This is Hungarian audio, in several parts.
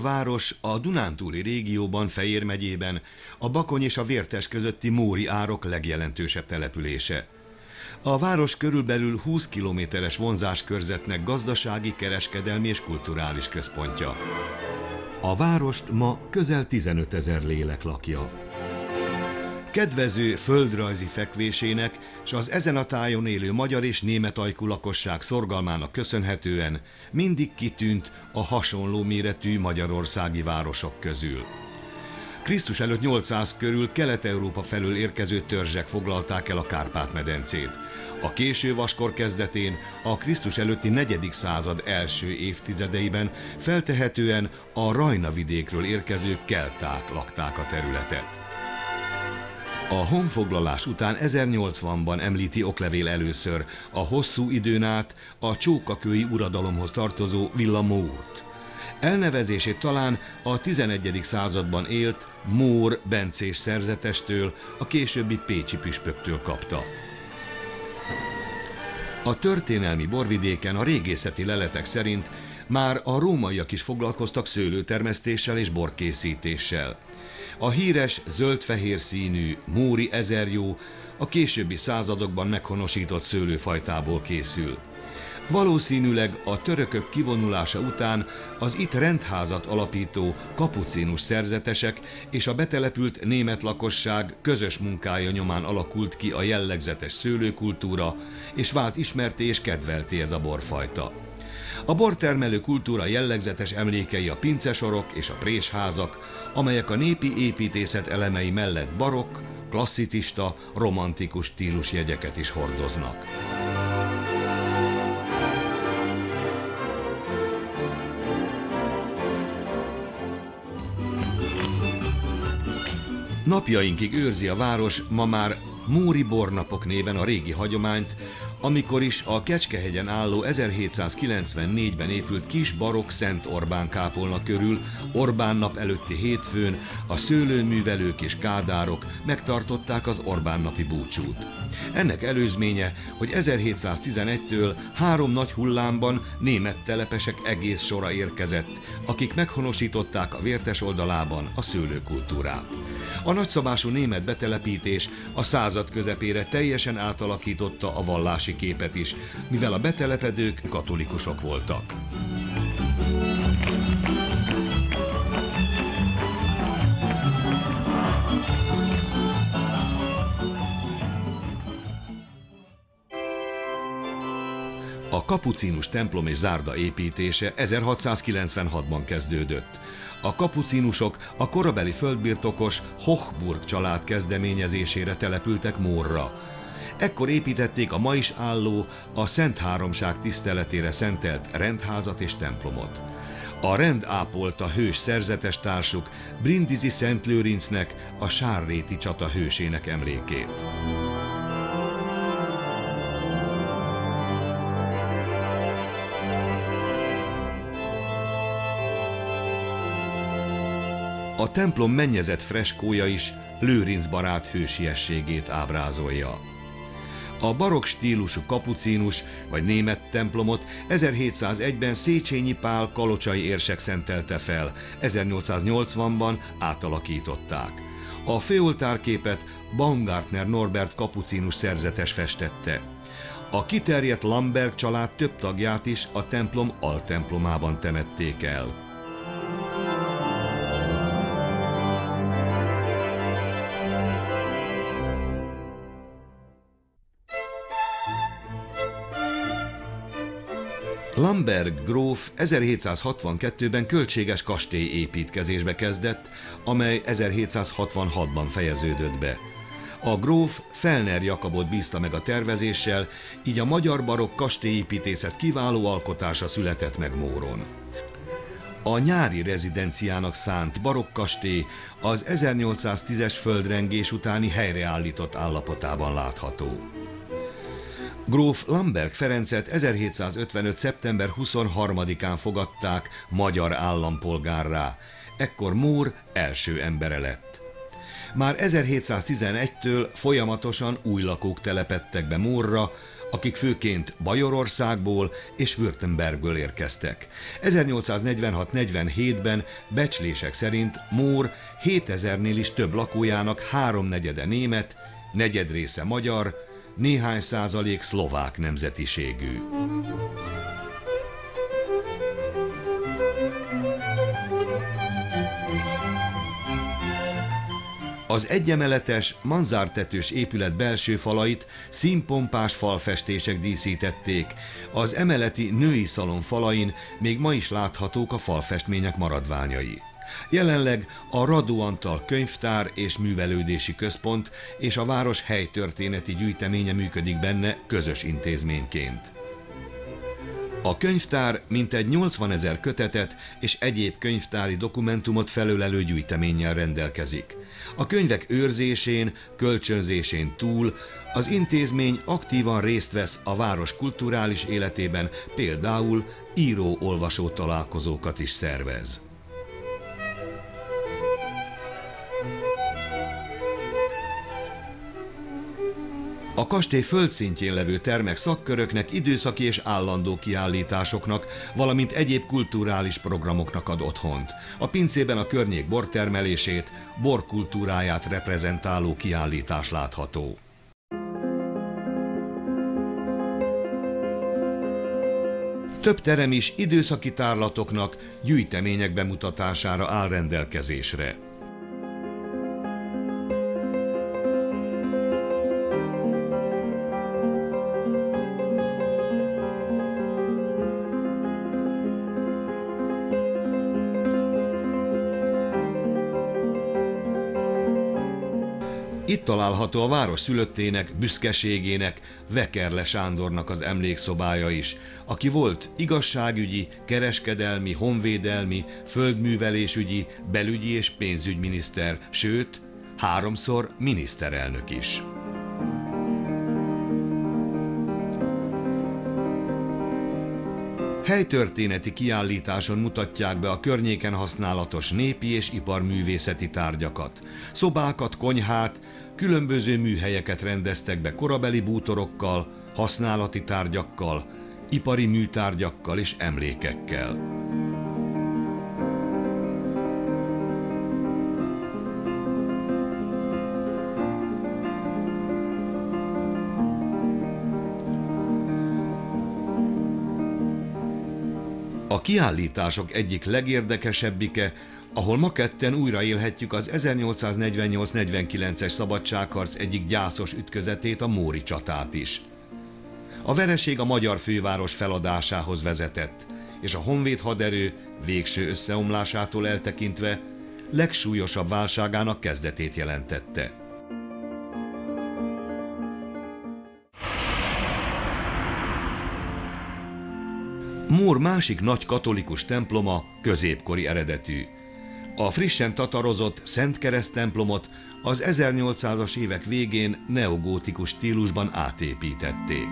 Mór város a Dunántúli régióban, Fejér megyében, a Bakony és a Vértes közötti Móri árok legjelentősebb települése. A város körülbelül 20 kilométeres vonzáskörzetnek gazdasági, kereskedelmi és kulturális központja. A várost ma közel 15 ezer lélek lakja. Kedvező földrajzi fekvésének és az ezen a tájon élő magyar és német ajkú lakosság szorgalmának köszönhetően mindig kitűnt a hasonló méretű magyarországi városok közül. Krisztus előtt 800 körül Kelet-Európa felől érkező törzsek foglalták el a Kárpát-medencét. A késő vaskor kezdetén, a Krisztus előtti 4. század első évtizedeiben feltehetően a Rajna vidékről érkező kelták lakták a területet. A honfoglalás után 1080-ban említi oklevél először a hosszú időn át a csókakői uradalomhoz tartozó Villa Mórt. Elnevezését talán a 11. században élt Mór Bencés szerzetestől, a későbbi Pécsi püspöktől kapta. A történelmi borvidéken a régészeti leletek szerint már a rómaiak is foglalkoztak szőlőtermesztéssel és borkészítéssel. A híres zöld-fehér színű Móri ezerjó a későbbi századokban meghonosított szőlőfajtából készül. Valószínűleg a törökök kivonulása után az itt rendházat alapító kapucinus szerzetesek és a betelepült német lakosság közös munkája nyomán alakult ki a jellegzetes szőlőkultúra, és vált ismerté és kedvelté ez a borfajta. A bortermelő kultúra jellegzetes emlékei a pincesorok és a présházak, amelyek a népi építészet elemei mellett barokk, klasszicista, romantikus stílus jegyeket is hordoznak. Napjainkig őrzi a város ma már Móri Bornapok néven a régi hagyományt, amikor is a Kecskehegyen álló 1794-ben épült kis barokk Szent Orbán kápolna körül Orbán nap előtti hétfőn a szőlőművelők és kádárok megtartották az Orbán napi búcsút. Ennek előzménye, hogy 1711-től három nagy hullámban német telepesek egész sora érkezett, akik meghonosították a vértes oldalában a szőlőkultúrát. A nagyszabású német betelepítés a század közepére teljesen átalakította a vallási képet is, mivel a betelepedők katolikusok voltak. A kapucinus templom és zárda építése 1696-ban kezdődött. A kapucinusok a korabeli földbirtokos Hochburg család kezdeményezésére települtek Mórra. Ekkor építették a ma is álló, a Szent Háromság tiszteletére szentelt rendházat és templomot. A rend ápolta hős szerzetes társuk Brindisi Szent Lőrincnek, a Sárréti csata hősének emlékét. A templom mennyezett freskója is Lőrinc barát hősiességét ábrázolja. A barokk stílusú kapucínus vagy német templomot 1701-ben Széchenyi Pál kalocsai érsek szentelte fel, 1880-ban átalakították. A főoltárképet Baumgartner Norbert kapucínus szerzetes festette. A kiterjedt Lamberg család több tagját is a templom altemplomában temették el. Lamberg gróf 1762-ben költséges kastély építkezésbe kezdett, amely 1766-ban fejeződött be. A gróf Felner Jakabot bízta meg a tervezéssel, így a magyar barokk kastélyépítészet kiváló alkotása született meg Móron. A nyári rezidenciának szánt barokkastély az 1810-es földrengés utáni helyreállított állapotában látható. Gróf Lamberg Ferencet 1755. szeptember 23-án fogadták magyar állampolgárrá. Ekkor Mór első embere lett. Már 1711-től folyamatosan új lakók telepettek be Mórra, akik főként Bajorországból és Württembergből érkeztek. 1846-47-ben becslések szerint Mór 7000-nél is több lakójának háromnegyede német, negyed része magyar, néhány százalék szlovák nemzetiségű. Az egyemeletes, manzártetős épület belső falait színpompás falfestések díszítették. Az emeleti női szalon falain még ma is láthatók a falfestmények maradványai. Jelenleg a Radó Antal könyvtár és művelődési központ és a város helytörténeti gyűjteménye működik benne közös intézményként. A könyvtár mintegy 80 ezer kötetet és egyéb könyvtári dokumentumot felölelő gyűjteménnyel rendelkezik. A könyvek őrzésén, kölcsönzésén túl az intézmény aktívan részt vesz a város kulturális életében, például író-olvasó találkozókat is szervez. A kastély földszintjén levő termek szakköröknek, időszaki és állandó kiállításoknak, valamint egyéb kulturális programoknak ad otthont. A pincében a környék bortermelését, borkultúráját reprezentáló kiállítás látható. Több terem is időszaki tárlatoknak, gyűjtemények bemutatására áll rendelkezésre. Itt található a város szülöttének, büszkeségének, Vekerle Sándornak az emlékszobája is, aki volt igazságügyi, kereskedelmi, honvédelmi, földművelésügyi, belügyi és pénzügyminiszter, sőt, háromszor miniszterelnök is. Helytörténeti kiállításon mutatják be a környéken használatos népi és iparművészeti tárgyakat. Szobákat, konyhát, különböző műhelyeket rendeztek be korabeli bútorokkal, használati tárgyakkal, ipari műtárgyakkal és emlékekkel. A kiállítások egyik legérdekesebbike, ahol ma ketten újraélhetjük az 1848-49-es szabadságharc egyik gyászos ütközetét, a Móri csatát is. A vereség a magyar főváros feladásához vezetett, és a honvéd haderő végső összeomlásától eltekintve legsúlyosabb válságának kezdetét jelentette. Mór másik nagy katolikus temploma középkori eredetű. A frissen tatarozott Szent Kereszt templomot az 1800-as évek végén neogótikus stílusban átépítették.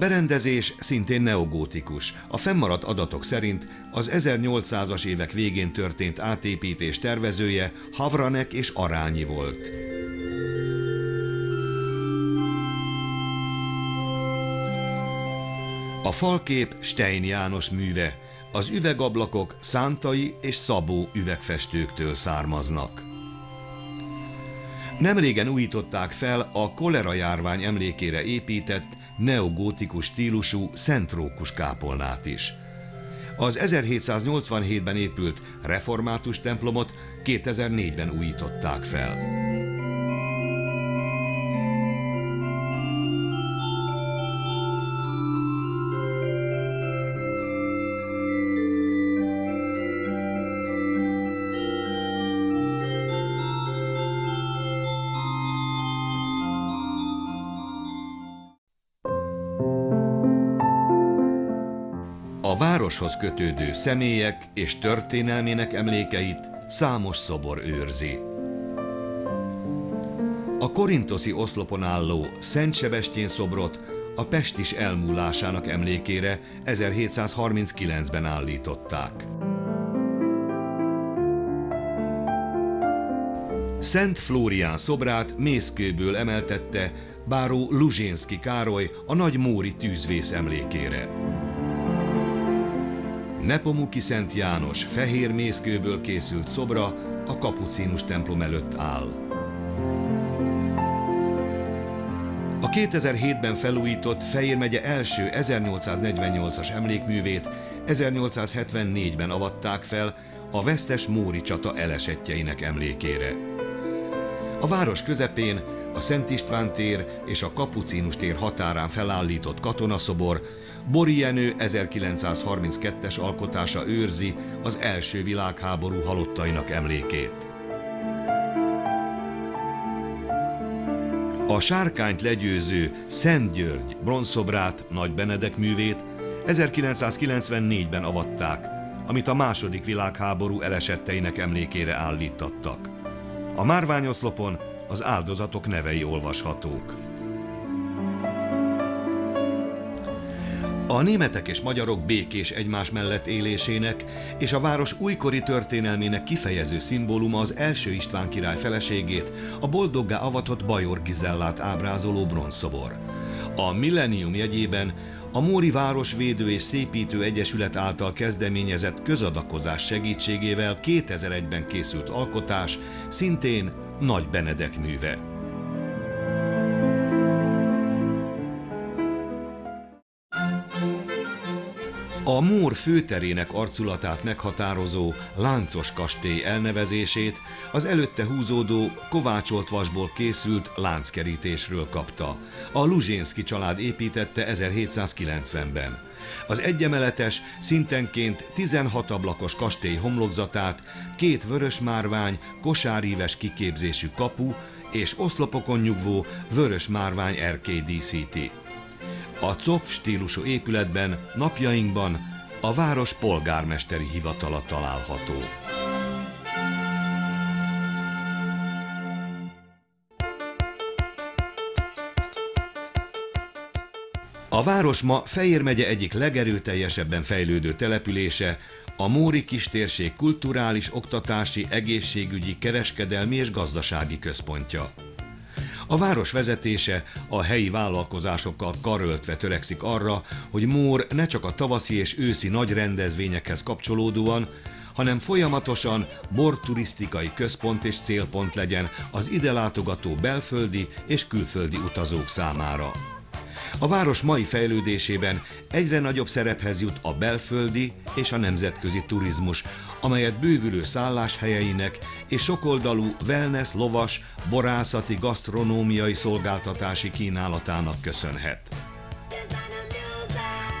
Berendezés szintén neogótikus. A fennmaradt adatok szerint az 1800-as évek végén történt átépítés tervezője Havranek és Arányi volt. A falkép Stein János műve, az üvegablakok Szántai és Szabó üvegfestőktől származnak. Nemrégen újították fel a kolera járvány emlékére épített neogótikus stílusú szentrókus kápolnát is. Az 1787-ben épült református templomot 2004-ben újították fel. A városhoz kötődő személyek és történelmének emlékeit számos szobor őrzi. A korintoszi oszlopon álló Szent Sebestyén szobrot a Pest elmúlásának emlékére 1739-ben állították. Szent Flórián szobrát mészkőből emeltette báró Luzsénszki Károly a nagy Móri tűzvész emlékére. Nepomuki Szent János fehér mészkőből készült szobra a kapucínus templom előtt áll. A 2007-ben felújított Fejér megye első 1848-as emlékművét 1874-ben avatták fel a vesztes Móri csata elesettjeinek emlékére. A város közepén a Szent István tér és a Kapucínus tér határán felállított katonaszobor Bori Jenő 1932-es alkotása őrzi az első világháború halottainak emlékét. A sárkányt legyőző Szent György bronzszobrát, Nagy Benedek művét 1994-ben avatták, amit a második világháború elesetteinek emlékére állítattak. A márványoszlopon az áldozatok nevei olvashatók. A németek és magyarok békés egymás mellett élésének és a város újkori történelmének kifejező szimbóluma az első István király feleségét, a boldoggá avatott Bajor Gizellát ábrázoló bronzszobor. A Millennium jegyében a Móri Városvédő és Szépítő Egyesület által kezdeményezett közadakozás segítségével 2001-ben készült alkotás szintén Nagy Benedek műve. A Mór főterének arculatát meghatározó láncos kastély elnevezését az előtte húzódó kovácsolt vasból készült lánckerítésről kapta. A Luzsénszki család építette 1790-ben. Az egyemeletes, szintenként 16 ablakos kastély homlokzatát két vörös márvány, kosáríves kiképzésű kapu és oszlopokon nyugvó vörös márvány erkély díszíti. A COF stílusú épületben napjainkban a város polgármesteri hivatala található. A város ma Fejér megye egyik legerőteljesebben fejlődő települése, a Móri kistérség kulturális, oktatási, egészségügyi, kereskedelmi és gazdasági központja. A város vezetése a helyi vállalkozásokkal karöltve törekszik arra, hogy Mór ne csak a tavaszi és őszi nagy rendezvényekhez kapcsolódóan, hanem folyamatosan borturisztikai központ és célpont legyen az ide látogató belföldi és külföldi utazók számára. A város mai fejlődésében egyre nagyobb szerephez jut a belföldi és a nemzetközi turizmus, amelyet bővülő szálláshelyeinek és sokoldalú wellness, lovas, borászati, gasztronómiai szolgáltatási kínálatának köszönhet.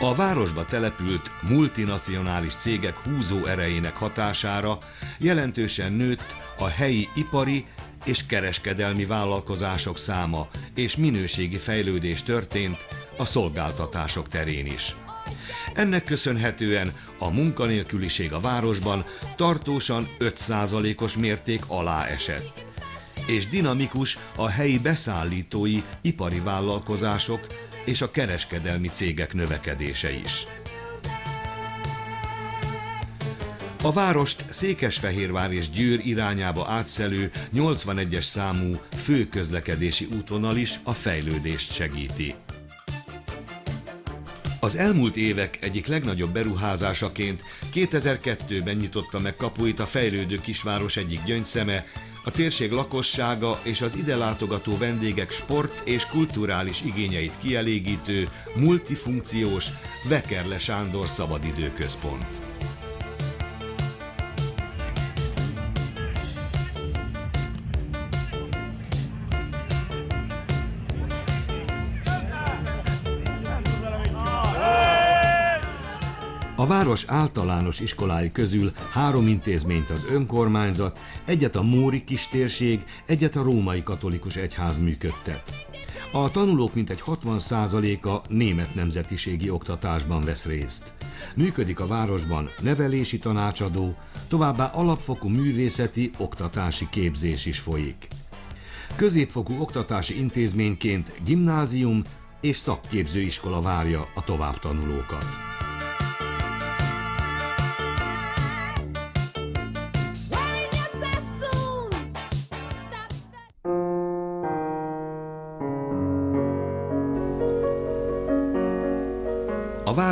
A városba települt multinacionális cégek húzó erejének hatására jelentősen nőtt a helyi ipari és kereskedelmi vállalkozások száma és minőségi fejlődés történt a szolgáltatások terén is. Ennek köszönhetően a munkanélküliség a városban tartósan 5%-os mérték alá esett. És dinamikus a helyi beszállítói, ipari vállalkozások és a kereskedelmi cégek növekedése is. A várost Székesfehérvár és Győr irányába átszelő 81-es számú főközlekedési útvonal is a fejlődést segíti. Az elmúlt évek egyik legnagyobb beruházásaként 2002-ben nyitotta meg kapuit a fejlődő kisváros egyik gyöngyszeme, a térség lakossága és az ide látogató vendégek sport és kulturális igényeit kielégítő, multifunkciós Vekerle Sándor Szabadidőközpont. Város általános iskolái közül három intézményt az önkormányzat, egyet a Móri kistérség, egyet a római katolikus egyház működtet. A tanulók mintegy 60%-a német nemzetiségi oktatásban vesz részt. Működik a városban nevelési tanácsadó, továbbá alapfokú művészeti, oktatási képzés is folyik. Középfokú oktatási intézményként gimnázium és szakképzőiskola várja a továbbtanulókat.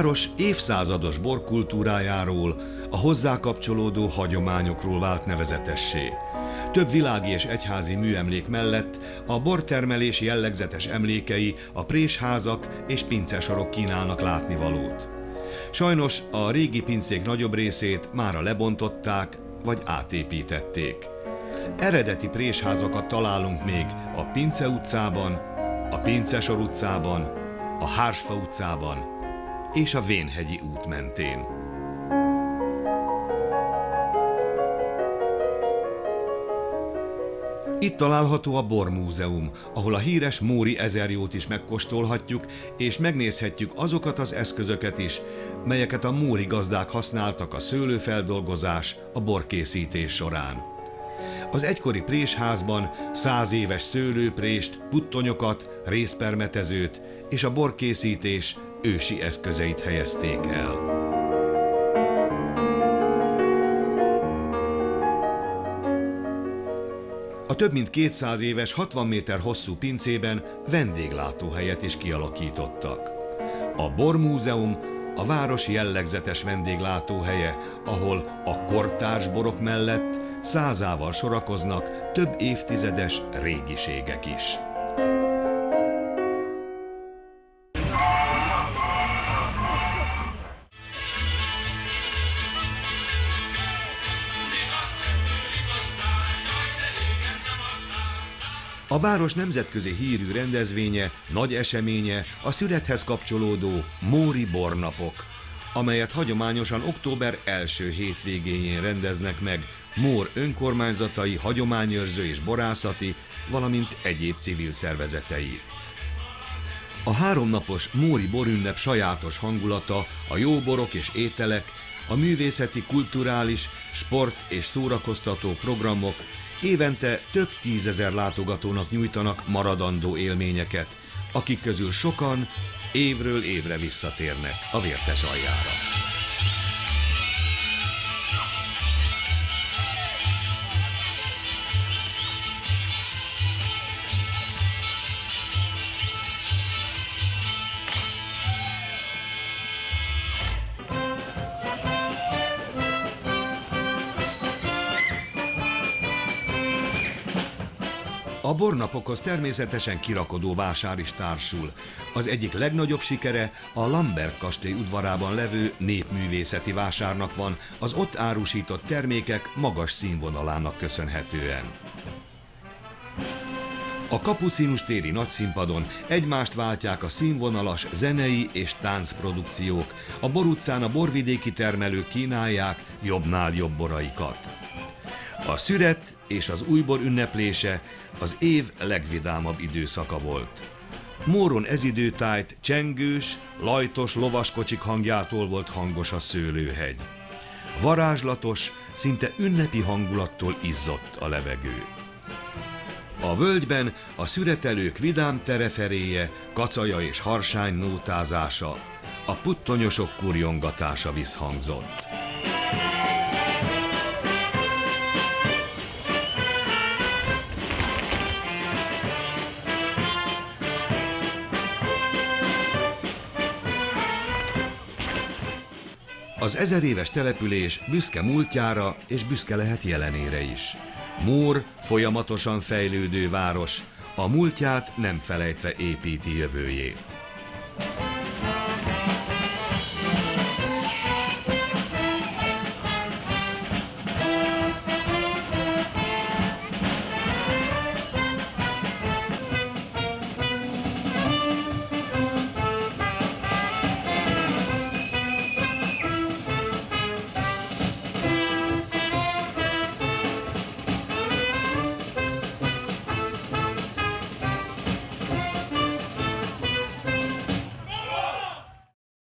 Város évszázados borkultúrájáról, a hozzá kapcsolódó hagyományokról vált nevezetessé. Több világi és egyházi műemlék mellett a bortermelés jellegzetes emlékei, a présházak és pincesorok kínálnak látnivalót. Sajnos a régi pincék nagyobb részét mára lebontották vagy átépítették. Eredeti présházakat találunk még a Pince utcában, a Pincesor utcában, a Hársfa utcában és a Vénhegyi út mentén. Itt található a Bormúzeum, ahol a híres Móri ezerjót is megkóstolhatjuk, és megnézhetjük azokat az eszközöket is, melyeket a móri gazdák használtak a szőlőfeldolgozás, a borkészítés során. Az egykori présházban száz éves szőlőprést, puttonyokat, részpermetezőt és a borkészítés ősi eszközeit helyezték el. A több mint 200 éves, 60 méter hosszú pincében vendéglátóhelyet is kialakítottak. A Bormúzeum a város jellegzetes vendéglátóhelye, ahol a kortárs borok mellett százával sorakoznak több évtizedes régiségek is. A város nemzetközi hírű rendezvénye, nagy eseménye a születhez kapcsolódó Móri Bornapok, amelyet hagyományosan október első hétvégéjén rendeznek meg Mór önkormányzatai, hagyományőrző és borászati, valamint egyéb civil szervezetei. A háromnapos Móri borünnep sajátos hangulata, a jó borok és ételek, a művészeti, kulturális, sport és szórakoztató programok Évente több tízezer látogatónak nyújtanak maradandó élményeket, akik közül sokan évről évre visszatérnek a vértes aljára. A bornapokhoz természetesen kirakodó vásár is társul. Az egyik legnagyobb sikere a Lambert kastély udvarában levő népművészeti vásárnak van, az ott árusított termékek magas színvonalának köszönhetően. A kapucinus téri nagyszínpadon egymást váltják a színvonalas zenei és táncprodukciók. A Bor utcán a borvidéki termelők kínálják jobbnál jobb boraikat. A szüret és az újbor ünneplése az év legvidámabb időszaka volt. Móron ez időtájt csengős, lajtos lovaskocsik hangjától volt hangos a szőlőhegy. Varázslatos, szinte ünnepi hangulattól izzott a levegő. A völgyben a szüretelők vidám tereferéje, kacaja és harsány nótázása, a puttonyosok kurjongatása visszhangzott. Az ezer éves település büszke múltjára és büszke lehet jelenére is. Mór folyamatosan fejlődő város, a múltját nem felejtve építi jövőjét.